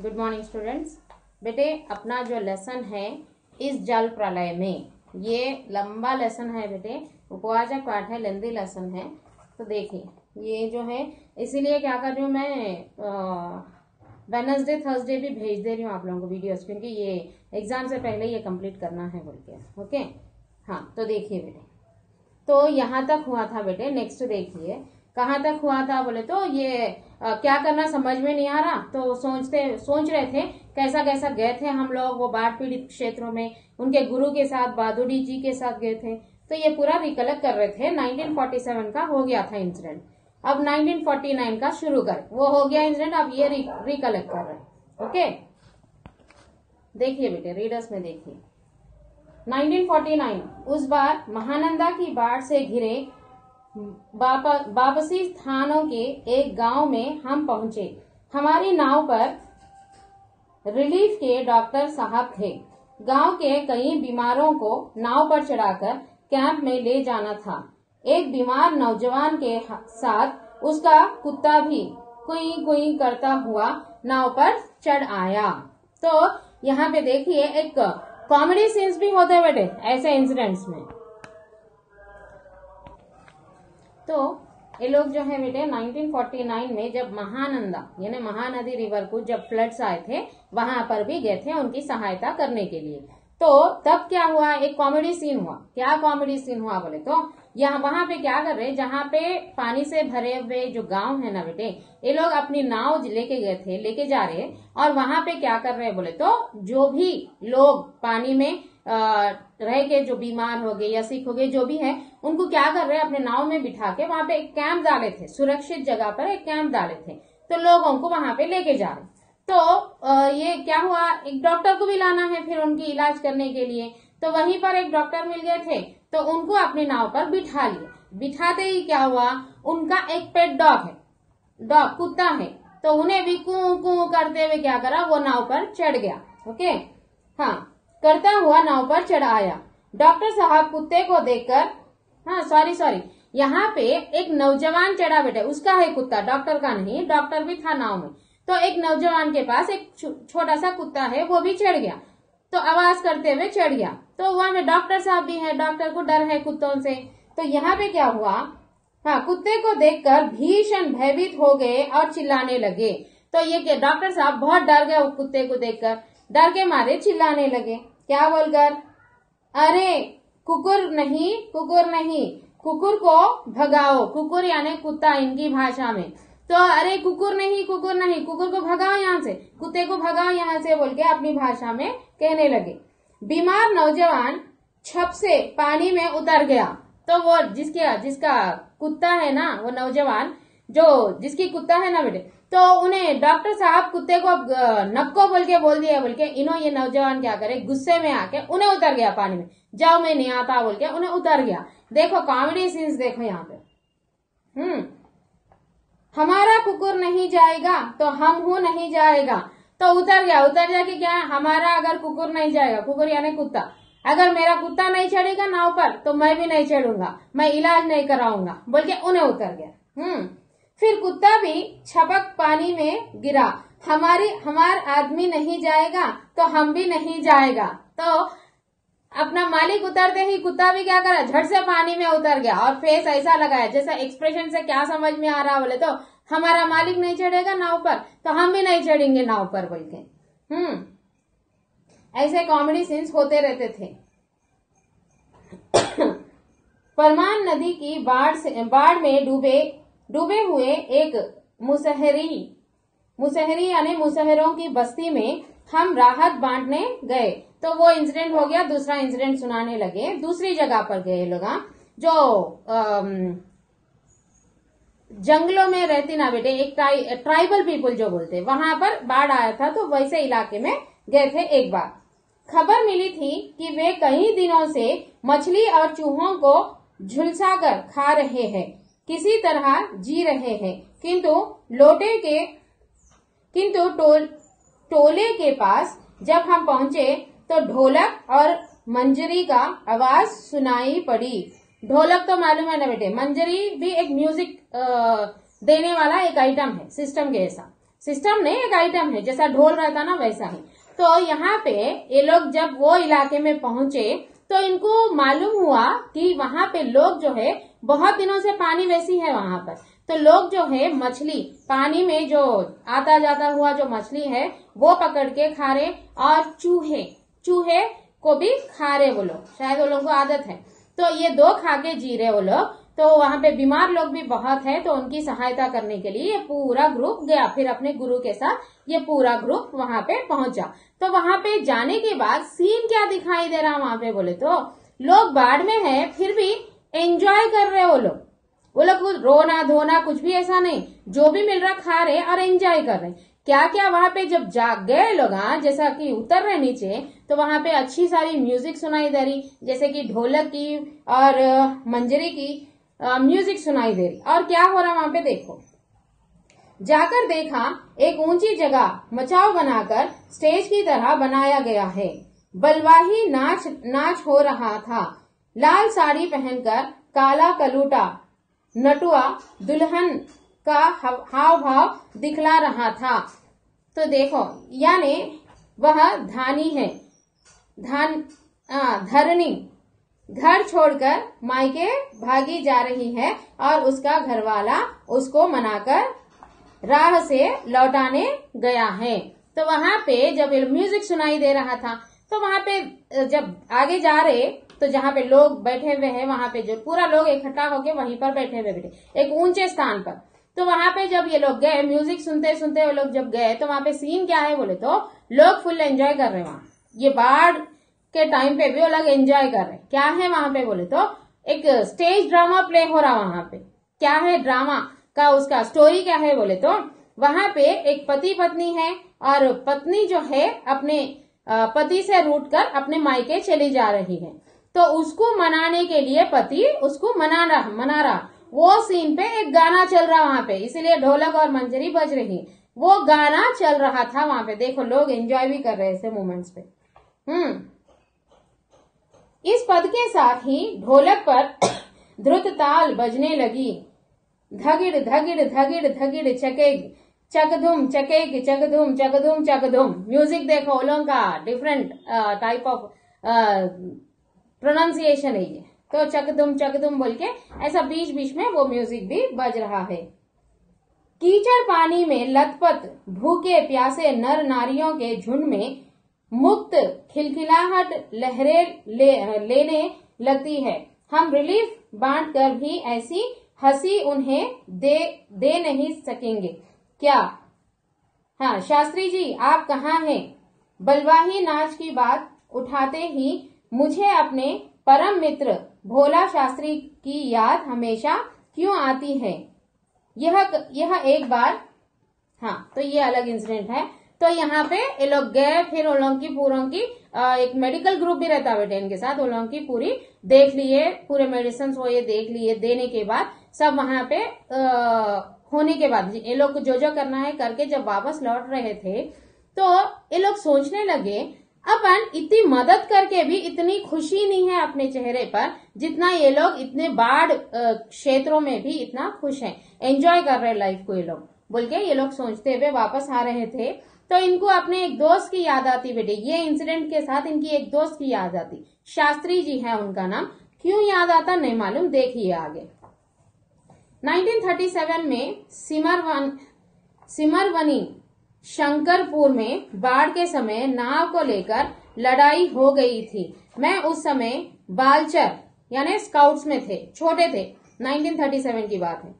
Good morning students बेटे, अपना जो लेसन है इस जल प्रलय में, ये लंबा लेसन है बेटे उपवाचक पाठ है लेंदी लेसन है। तो देखिए ये जो है, इसीलिए क्या कर रही हूँ मैं वेनसडे थर्सडे भी भेज दे रही हूँ आप लोगों को वीडियोस क्योंकि ये एग्ज़ाम से पहले ये कंप्लीट करना है बोल के ओके हाँ तो देखिए बेटे। तो यहाँ तक हुआ था बेटे नेक्स्ट देखिए, कहाँ तक हुआ था बोले तो ये आ, क्या करना समझ में नहीं आ रहा? तो सोचते सोच रहे थे कैसा कैसा गए थे हम लोग वो बाढ़ पीड़ित क्षेत्रों में उनके गुरु के साथ बादुड़ी जी के साथ गए थे। तो ये पूरा रिकलेक्ट कर रहे थे 1947 का हो गया था इंसिडेंट अब 1949 का शुरू कर वो हो गया इंसिडेंट अब ये रिकलेक्ट कर रहे ओके देखिए बेटे रीडर्स में देखिए। 1949 उस बार महानंदा की बाढ़ से घिरे वापसी स्थानों के एक गाँव में हम पहुँचे। हमारी नाव पर रिलीफ के डॉक्टर साहब थे। गाँव के कई बीमारों को नाव पर चढ़ाकर कैंप में ले जाना था। एक बीमार नौजवान के साथ उसका कुत्ता भी कुई कुई करता हुआ नाव पर चढ़ आया। तो यहाँ पे देखिए, एक कॉमेडी सीन्स भी होते बेटे, ऐसे इंसिडेंट्स में। तो ये लोग जो है बेटे 1949 में जब महानंदा, यानी महानदी रिवर को जब फ्लड्स आए थे, वहाँ पर भी गए थे उनकी सहायता करने के लिए। तो तब क्या हुआ? एक कॉमेडी सीन हुआ। क्या कॉमेडी सीन हुआ बोले तो? यहाँ वहाँ पे क्या कर रहे जहाँ पे पानी से भरे हुए जो गाँव है ना बेटे, ये लोग अपनी नाव लेके गए थे, लेके जा रहे और वहाँ पे क्या कर रहे बोले तो? जो भी लोग पानी में रह के जो बीमार हो गए या सिख हो गए, जो भी है उनको क्या कर रहे हैं? अपने नाव में बिठा के वहाँ पे एक कैंप डाले थे। सुरक्षित जगह पर एक कैंप डाले थे। तो लोगों को वहाँ पे लेके जा रहे तो ये क्या हुआ? एक डॉक्टर को भी लाना है फिर उनकी इलाज करने के लिए। तो वहीं पर एक डॉक्टर मिल गए थे। तो उनको अपने नाव पर बिठा लिए बिठाते ही क्या हुआ? उनका एक पेट डॉग है। डॉग कुत्ता है। तो उन्हें भी कू करते हुए क्या करा? वो नाव पर चढ़ गया। ओके? हाँ करता हुआ नाव पर चढ़ आया। डॉक्टर साहब कुत्ते को देखकर हाँ सॉरी सॉरी यहाँ पे एक नौजवान चढ़ा बेटे उसका है कुत्ता डॉक्टर का नहीं डॉक्टर भी था नाव में। तो एक नौजवान के पास एक छोटा सा कुत्ता है, वो भी चढ़ गया। तो आवाज़ करते हुए चढ़ गया। तो वहाँ में डॉक्टर साहब भी है डॉक्टर को डर है कुत्तों से। तो यहाँ पे क्या हुआ? हाँ कुत्ते को देखकर भीषण भयभीत हो गए और चिल्लाने लगे। तो ये डॉक्टर साहब बहुत डर गए कुत्ते को देखकर। डर के मारे चिल्लाने लगे। क्या बोलकर? अरे कुकुर नहीं कुकुर नहीं। कुकुर को भगाओ। कुकुर यानी कुत्ता इनकी भाषा में। तो अरे कुकुर नहीं कुकुर नहीं। कुकुर को भगाओ यहाँ से। कुत्ते को भगाओ यहाँ से बोल के अपनी भाषा में कहने लगे। बीमार नौजवान छप से पानी में उतर गया। तो वो जिसके, जिसका कुत्ता है ना, वो नौजवान जो जिसकी कुत्ता है ना बेटे तो उन्हें डॉक्टर साहब कुत्ते को नक्को बोल के बोल दिया, बोल के इन्हों ये नौजवान क्या करे, गुस्से में आके उन्हें उतर गया पानी में। जाओ मैं नहीं आता, बोल के उन्हें उतर गया। देखो कॉमेडी सीन्स देखो यहाँ पे। हम्म। हमारा कुकुर नहीं जाएगा तो हम हूँ नहीं जाएगा। तो उतर गया, उतर जाके क्या है? हमारा अगर कुकुर नहीं जाएगा, कुकुर यानी कुत्ता। अगर मेरा कुत्ता नहीं चढ़ेगा नाव पर तो मैं भी नहीं चढ़ूँगा, मैं इलाज नहीं कराऊँगा। बोल के उन्हें उतर गया। हम्म। फिर कुत्ता भी छपक पानी में गिरा। हमारी, हमार आदमी नहीं जाएगा तो हम भी नहीं जाएगा। तो अपना मालिक उतरते ही कुत्ता भी क्या करा, झट से पानी में उतर गया और फेस ऐसा लगाया, जैसा एक्सप्रेशन से क्या समझ में आ रहा बोले तो हमारा मालिक नहीं चढ़ेगा नाव पर तो हम भी नहीं चढ़ेंगे नाव पर, बोल के। हम्म। ऐसे कॉमेडी सीन्स होते रहते थे। परमान नदी की बाढ़ से, बाढ़ में डूबे डूबे हुए एक मुसहरी मुसहरी यानी मुसहरों की बस्ती में हम राहत बांटने गए। तो वो इंसिडेंट हो गया दूसरा इंसिडेंट सुनाने लगे। दूसरी जगह पर गए लोग जो जंगलों में रहती ना बेटे एक ट्राइ, ट्राइबल पीपल जो बोलते वहाँ पर बाढ़ आया था तो वैसे इलाके में गए थे एक बार। खबर मिली थी कि वे कई दिनों से मछली और चूहों को झुलसा कर खा रहे हैं। किसी तरह जी रहे हैं। किंतु लोटे के, किंतु टोल, टोले के पास जब हम पहुँचे तो ढोलक और मंजरी का आवाज़ सुनाई पड़ी। ढोलक तो मालूम है ना बेटे? मंजरी भी एक म्यूज़िक देने वाला एक आइटम है सिस्टम के ऐसा। सिस्टम नहीं, एक आइटम है। जैसा ढोल रहता ना, वैसा ही। तो यहाँ पे ये लोग जब वो इलाके में पहुँचे तो इनको मालूम हुआ कि वहाँ पे लोग जो है बहुत दिनों से पानी वैसी है वहाँ पर। तो लोग जो है, मछली, पानी में जो आता जाता हुआ जो मछली है, वो पकड़ के खा रहे और चूहे चूहे को भी खा रहे वो लोग। शायद वो लोग को आदत है। तो ये दो खा के जी रहे वो लोग। तो वहाँ पे बीमार लोग भी बहुत है तो उनकी सहायता करने के लिए ये पूरा ग्रुप गया। फिर अपने गुरु के साथ ये पूरा ग्रुप वहाँ पे पहुँचा। तो वहाँ पे जाने के बाद सीन क्या दिखाई दे रहा वहाँ पे बोले तो लोग बाढ़ में है, फिर भी एंजॉय कर रहे वो लोग। वो लोग रोना धोना कुछ भी ऐसा नहीं। जो भी मिल रहा खा रहे और एंजॉय कर रहे क्या क्या वहाँ पे जब जाग गए लोग हाँ जैसा कि उतर रहे नीचे तो वहाँ पे अच्छी सारी म्यूज़िक सुनाई दे रही, जैसे कि ढोलक की और मंजरी की म्यूज़िक सुनाई दे रही। और क्या हो रहा वहाँ पे देखो। जाकर देखा, एक ऊँची जगह मचाव बनाकर स्टेज की तरह बनाया गया है। बलवाही नाच नाच हो रहा था। लाल साड़ी पहनकर काला कलूटा, नटुआ, दुल्हन का हाव भाव दिखला रहा था। तो देखो, यानी वह धानी है। धान धरनी। घर छोड़कर मायके भागी जा रही है और उसका घरवाला उसको मनाकर राह से लौटाने गया है। तो वहाँ पे जब म्यूज़िक सुनाई दे रहा था तो वहाँ पे जब आगे जा रहे तो जहाँ पे लोग बैठे हुए हैं वहाँ पे जो पूरा लोग इकट्ठा होके वहीं पर बैठे हुए बैठे, एक ऊँचे स्थान पर। तो वहाँ पे जब ये लोग गए म्यूज़िक सुनते सुनते वो लोग जब गए तो वहाँ पे सीन क्या है बोले तो लोग फुल एंजॉय कर रहे हैं वहाँ। ये बाढ़ के टाइम पे भी वो लोग एंजॉय कर रहे हैं। क्या है वहाँ पे बोले तो एक स्टेज ड्रामा प्ले हो रहा वहाँ पे। क्या है ड्रामा का उसका स्टोरी क्या है बोले तो वहाँ पे एक पति पत्नी है और पत्नी जो है अपने पति से रूट कर अपने मायके चली जा रही है। तो उसको मनाने के लिए पति उसको मना रहा मना रहा। वो सीन पे एक गाना चल रहा वहाँ पे, इसीलिए ढोलक और मंजरी बज रही। वो गाना चल रहा था वहाँ पे, देखो लोग एंजॉय भी कर रहे ऐसे मोमेंट्स पे। हम्म। इस पद के साथ ही ढोलक पर ध्रुत ताल बजने लगी। धगिड़ धगिड़ धगिड़ धगिड़, चकेग। चकधुम चकेग, चकधुम चकधुम चकधुम। म्यूज़िक देखो लोगों का डिफरेंट टाइप ऑफ़ प्रोनाउंसिएशन है ये। तो चकदुम चकदुम बोल के ऐसा बीच बीच में वो म्यूज़िक भी बज रहा है। कीचड़ पानी में लथपथ भूखे प्यासे नर नारियों के झुंड में मुक्त खिलखिलाहट लहरें ले, लेने लगती है। हम रिलीफ बांट कर भी ऐसी हँसी उन्हें दे दे नहीं सकेंगे। क्या? हाँ शास्त्री जी आप कहाँ हैं? बलवाही नाच की बात उठाते ही मुझे अपने परम मित्र भोला शास्त्री की याद हमेशा क्यों आती है? यह यह एक बार हाँ तो ये अलग इंसिडेंट है। तो यहाँ पे ये लोग गए फिर उन लोगों की पूरों की एक मेडिकल ग्रुप भी रहता बेटे इनके साथ उन लोगों की पूरी देख लिए पूरे मेडिसिन वो ये देख लिए देने के बाद सब वहाँ पे आ, होने के बाद ये लोग को जो जो करना है करके जब वापस लौट रहे थे तो ये लोग सोचने लगे अपन इतनी मदद करके भी इतनी खुशी नहीं है अपने चेहरे पर, जितना ये लोग इतने बाढ़ क्षेत्रों में भी इतना खुश हैं। एंजॉय कर रहे लाइफ को ये लोग। बोल के ये लोग सोचते हुए वापस आ रहे थे। तो इनको अपने एक दोस्त की याद आती बेटे, ये इंसिडेंट के साथ इनकी एक दोस्त की याद आती। शास्त्री जी है उनका नाम। क्यों याद आता नहीं मालूम, देखिए आगे। 1937 में सिमरवन, सिमरवनी शंकरपुर में बाढ़ के समय नाव को लेकर लड़ाई हो गई थी। मैं उस समय बालचर, यानी स्काउट्स में थे, छोटे थे 1937 की बात है,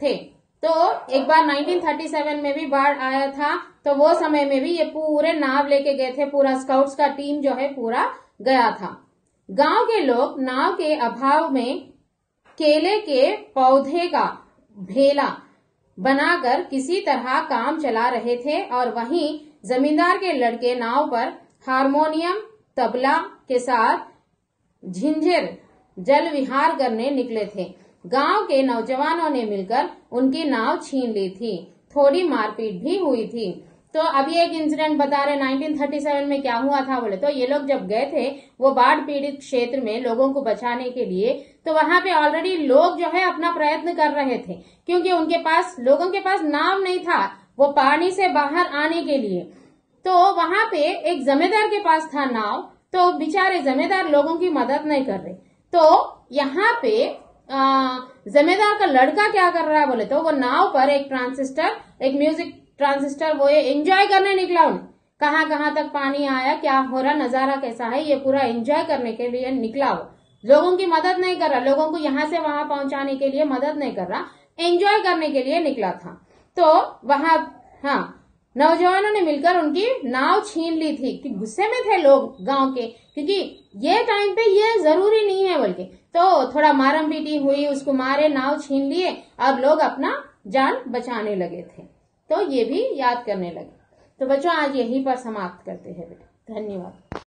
थे। तो एक बार 1937 में भी बाढ़ आया था तो वो समय में भी ये पूरे नाव लेके गए थे, पूरा स्काउट्स का टीम जो है पूरा गया था। गाँव के लोग नाव के अभाव में केले के पौधे का भेला बनाकर किसी तरह काम चला रहे थे और वहीं जमींदार के लड़के नाव पर हारमोनियम, तबला के साथ झिंझिर जल विहार करने निकले थे। गाँव के नौजवानों ने मिलकर उनकी नाव छीन ली थी। थोड़ी मारपीट भी हुई थी। तो अभी एक इंसिडेंट बता रहे 1937 में क्या हुआ था बोले तो ये लोग जब गए थे, वो बाढ़ पीड़ित क्षेत्र में लोगों को बचाने के लिए तो वहाँ पे ऑलरेडी लोग जो है अपना प्रयत्न कर रहे थे, क्योंकि उनके पास, लोगों के पास नाव नहीं था, वो पानी से बाहर आने के लिए। तो वहाँ पे एक जमींदार के पास था नाव तो बेचारे जमींदार लोगों की मदद नहीं कर रहे। तो यहाँ पे जमींदार का लड़का क्या कर रहा है बोले तो वो नाव पर एक ट्रांसिस्टर एक म्यूज़िक ट्रांसिस्टर, वो ये एंजॉय करने निकला उन्हें कहाँ कहाँ तक पानी आया, क्या हो रहा, नज़ारा कैसा है, ये पूरा एंजॉय करने के लिए निकला हो। लोगों की मदद नहीं कर रहा, लोगों को यहाँ से वहाँ पहुँचाने के लिए मदद नहीं कर रहा एंजॉय करने के लिए निकला था। तो वहाँ हाँ नौजवानों ने मिलकर उनकी नाव छीन ली थी कि गुस्से में थे लोग गाँव के, क्योंकि ये टाइम पे ये ज़रूरी नहीं है बल्कि तो थोड़ा मारम पीटी हुई, उसको मारे, नाव छीन लिए, अब लोग अपना जान बचाने लगे थे। तो ये भी याद करने लगे। तो बच्चों, आज यहीं पर समाप्त करते हैं बेटा। धन्यवाद।